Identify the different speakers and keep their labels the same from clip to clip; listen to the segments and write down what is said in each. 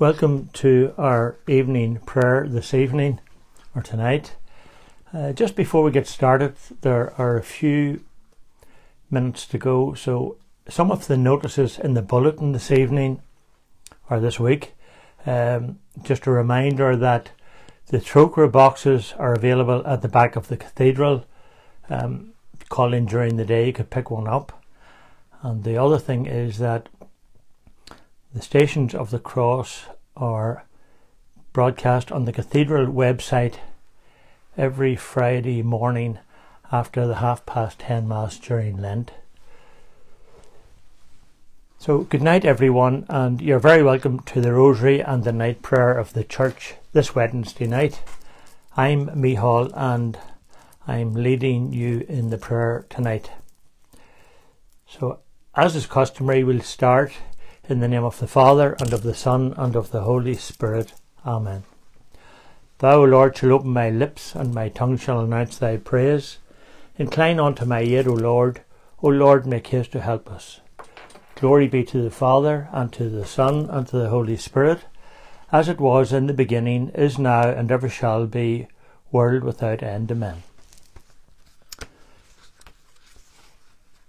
Speaker 1: Welcome to our evening prayer this evening or tonight. Uh, just before we get started, there are a few minutes to go. So, some of the notices in the bulletin this evening or this week. Um, just a reminder that the Trócaire boxes are available at the back of the cathedral. Um, call in during the day, you could pick one up. And the other thing is that the Stations of the Cross are broadcast on the cathedral website every Friday morning after the half past ten Mass during Lent. So, good night, everyone, and you're very welcome to the Rosary and the night prayer of the church this Wednesday night. I'm Mihal, and I'm leading you in the prayer tonight. So, as is customary, we'll start in the name of the Father, and of the Son, and of the Holy Spirit. Amen. Thou, Lord, shall open my lips, and my tongue shall announce thy praise. Incline unto my ear, O Lord. O Lord, make haste to help us. Glory be to the Father, and to the Son, and to the Holy Spirit, as it was in the beginning, is now, and ever shall be, world without end. Amen.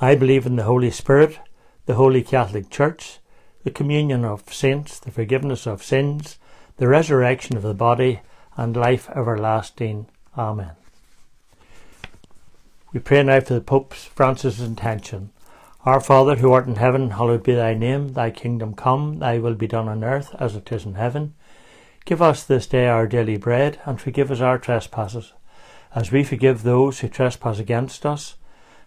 Speaker 1: I believe in the Holy Spirit, the Holy Catholic Church, the communion of saints, the forgiveness of sins, the resurrection of the body, and life everlasting. Amen. We pray now for the Pope Francis' intention. Our Father, who art in heaven, hallowed be thy name. Thy kingdom come, thy will be done on earth as it is in heaven. Give us this day our daily bread, and forgive us our trespasses, as we forgive those who trespass against us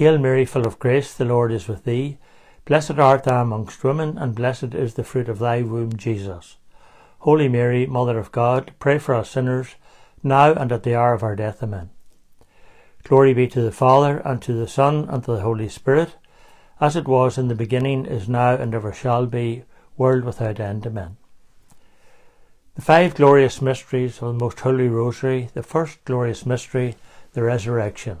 Speaker 1: Hail Mary, full of grace, the Lord is with thee. Blessed art thou amongst women, and blessed is the fruit of thy womb, Jesus. Holy Mary, Mother of God, pray for us sinners, now and at the hour of our death. Amen. Glory be to the Father, and to the Son, and to the Holy Spirit, as it was in the beginning, is now, and ever shall be, world without end. Amen. The five glorious mysteries of the Most Holy Rosary, the first glorious mystery, the Resurrection.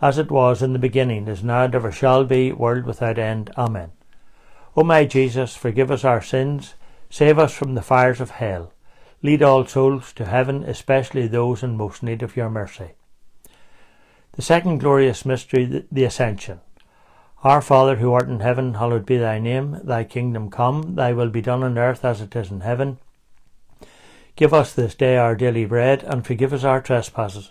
Speaker 1: as it was in the beginning, is now, and ever shall be, world without end. Amen. O my Jesus, forgive us our sins, save us from the fires of hell, lead all souls to heaven, especially those in most need of your mercy. The second glorious mystery, the Ascension. Our Father who art in heaven, hallowed be thy name. Thy kingdom come, thy will be done on earth as it is in heaven. Give us this day our daily bread, and forgive us our trespasses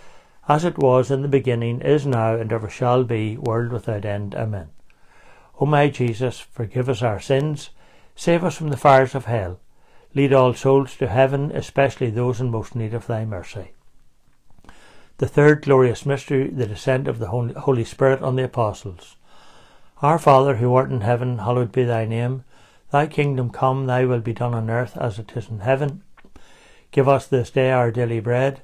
Speaker 1: as it was in the beginning, is now, and ever shall be, world without end. Amen. O my Jesus, forgive us our sins, save us from the fires of hell, lead all souls to heaven, especially those in most need of thy mercy. The third glorious mystery, the descent of the Holy Spirit on the apostles. Our Father, who art in heaven, hallowed be thy name. Thy kingdom come, thy will be done on earth as it is in heaven. Give us this day our daily bread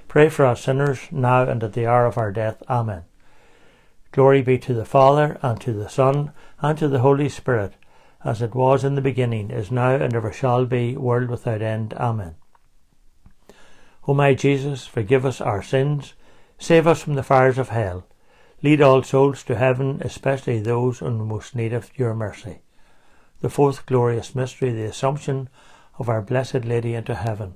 Speaker 1: pray for us sinners, now and at the hour of our death. Amen. Glory be to the Father, and to the Son, and to the Holy Spirit, as it was in the beginning, is now, and ever shall be, world without end. Amen. O my Jesus, forgive us our sins, save us from the fires of hell, lead all souls to heaven, especially those in most need of your mercy the fourth glorious mystery, the Assumption of our Blessed Lady into heaven.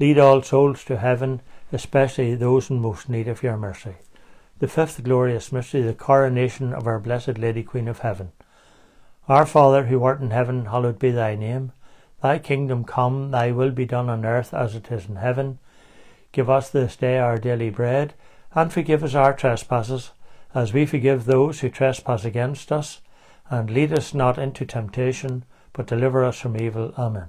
Speaker 1: lead all souls to heaven, especially those in most need of your mercy. The fifth glorious mystery, the coronation of our Blessed Lady Queen of Heaven. Our Father, who art in heaven, hallowed be thy name. Thy kingdom come, thy will be done on earth as it is in heaven. Give us this day our daily bread, and forgive us our trespasses, as we forgive those who trespass against us. And lead us not into temptation, but deliver us from evil. Amen.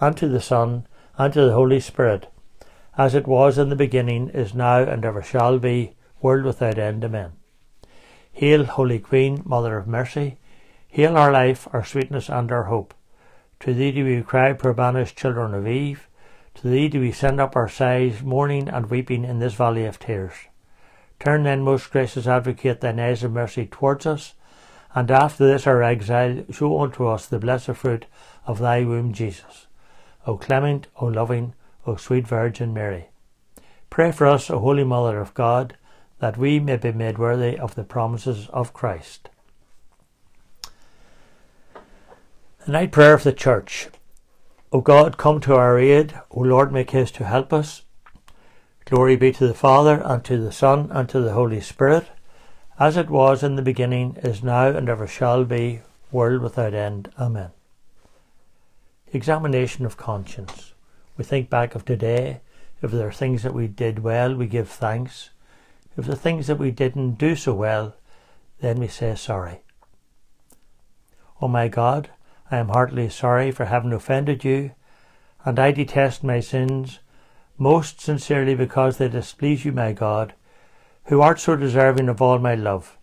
Speaker 1: and to the Son, and to the Holy Spirit, as it was in the beginning, is now, and ever shall be, world without end. Amen. Hail, Holy Queen, Mother of Mercy. Hail our life, our sweetness, and our hope. To thee do we cry, poor banished children of Eve. To thee do we send up our sighs, mourning and weeping in this valley of tears. Turn then, most gracious Advocate, thine eyes of mercy towards us, and after this our exile, show unto us the blessed fruit of thy womb, Jesus. O clement, O loving, O sweet Virgin Mary. Pray for us, O Holy Mother of God, that we may be made worthy of the promises of Christ. The night prayer of the Church. O God, come to our aid. O Lord, make haste to help us. Glory be to the Father, and to the Son, and to the Holy Spirit, as it was in the beginning, is now, and ever shall be, world without end. Amen. Examination of conscience. We think back of today. If there are things that we did well, we give thanks. If the things that we didn't do so well, then we say sorry. O my God, I am heartily sorry for having offended you, and I detest my sins most sincerely because they displease you, my God, who art so deserving of all my love,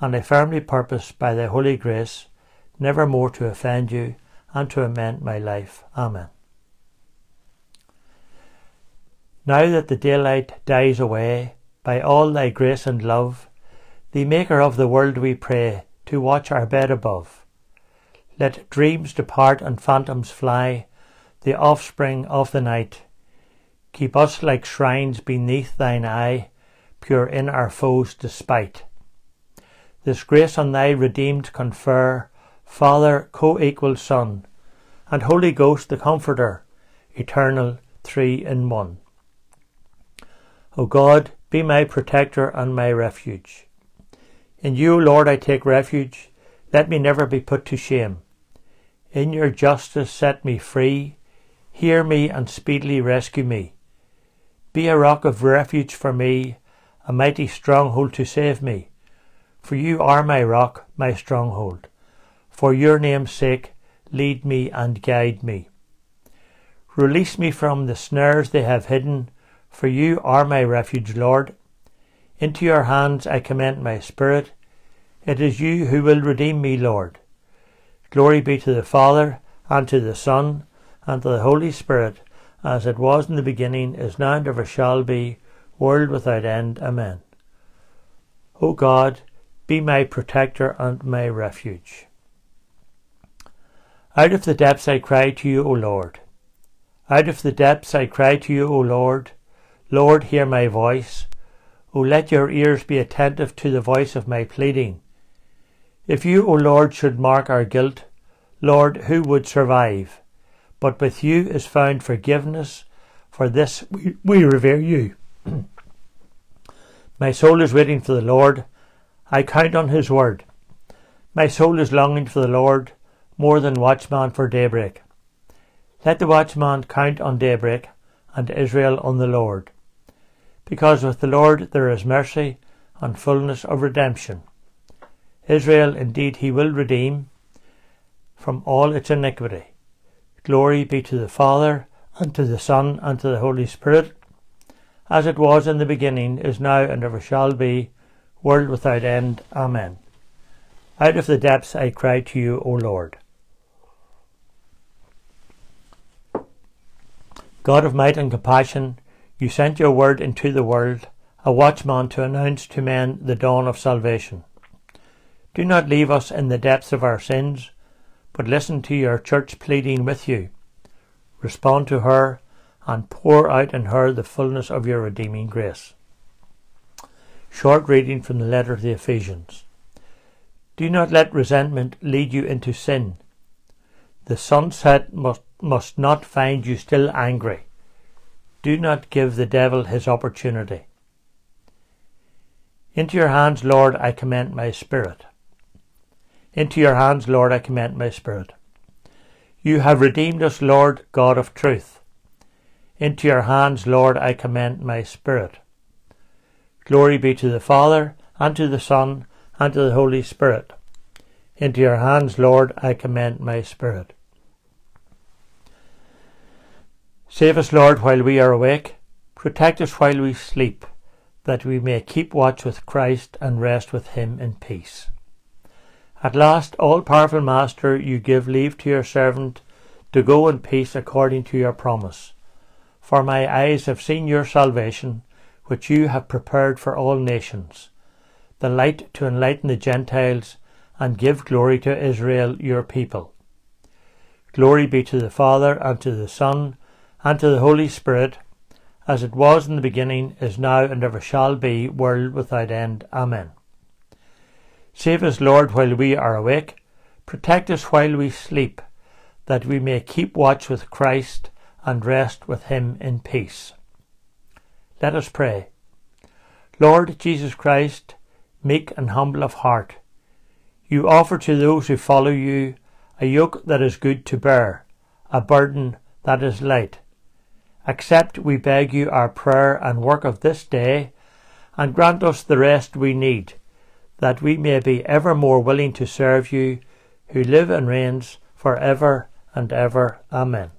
Speaker 1: and I firmly purpose by thy holy grace never more to offend you and to amend my life. Amen. Now that the daylight dies away, by all thy grace and love, the Maker of the world we pray, to watch our bed above. Let dreams depart and phantoms fly, the offspring of the night. Keep us like shrines beneath thine eye, pure in our foes' despite. This grace on thy redeemed confer, Father, co-equal Son, and Holy Ghost the Comforter, eternal, three in one. O God, be my protector and my refuge. In you, Lord, I take refuge. Let me never be put to shame. In your justice set me free. Hear me and speedily rescue me. Be a rock of refuge for me, a mighty stronghold to save me. For you are my rock, my stronghold. For your name's sake, lead me and guide me. Release me from the snares they have hidden, for you are my refuge, Lord. Into your hands I commend my spirit. It is you who will redeem me, Lord. Glory be to the Father, and to the Son, and to the Holy Spirit, as it was in the beginning, is now, and ever shall be, world without end. Amen. O God, be my protector and my refuge. Out of the depths I cry to you, O Lord. Out of the depths I cry to you, O Lord. Lord, hear my voice. O let your ears be attentive to the voice of my pleading. If you, O Lord, should mark our guilt, Lord, who would survive? But with you is found forgiveness. For this we, we revere you. my soul is waiting for the Lord. I count on his word. My soul is longing for the Lord more than watchman for daybreak. Let the watchman count on daybreak, and Israel on the Lord. Because with the Lord there is mercy and fullness of redemption. Israel indeed he will redeem from all its iniquity. Glory be to the Father, and to the Son, and to the Holy Spirit, as it was in the beginning, is now, and ever shall be, world without end. Amen. Out of the depths I cry to you, O Lord. God of might and compassion, you sent your word into the world, a watchman to announce to men the dawn of salvation. Do not leave us in the depths of our sins, but listen to your church pleading with you. Respond to her and pour out in her the fullness of your redeeming grace. Short reading from the letter to the Ephesians. Do not let resentment lead you into sin. The sunset must must not find you still angry. Do not give the devil his opportunity. Into your hands, Lord, I commend my spirit. Into your hands, Lord, I commend my spirit. You have redeemed us, Lord, God of truth. Into your hands, Lord, I commend my spirit. Glory be to the Father, and to the Son, and to the Holy Spirit. Into your hands, Lord, I commend my spirit. Save us, Lord, while we are awake. Protect us while we sleep, that we may keep watch with Christ and rest with him in peace. At last, all powerful Master, you give leave to your servant to go in peace according to your promise. For my eyes have seen your salvation, which you have prepared for all nations, the light to enlighten the Gentiles and give glory to Israel your people. Glory be to the Father, and to the Son, and to the Holy Spirit, as it was in the beginning, is now, and ever shall be, world without end. Amen. Save us, Lord, while we are awake. Protect us while we sleep, that we may keep watch with Christ and rest with him in peace. Let us pray. Lord Jesus Christ, meek and humble of heart, you offer to those who follow you a yoke that is good to bear, a burden that is light. Accept, we beg you, our prayer and work of this day, and grant us the rest we need, that we may be ever more willing to serve you, who live and reigns for ever and ever. Amen.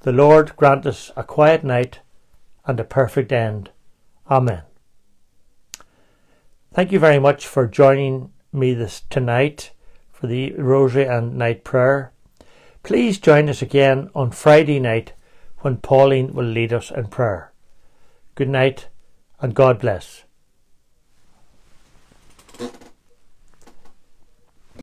Speaker 1: The Lord grant us a quiet night and a perfect end. Amen. Thank you very much for joining me this tonight for the Rosary and Night Prayer. Please join us again on Friday night when Pauline will lead us in prayer. Good night and God bless.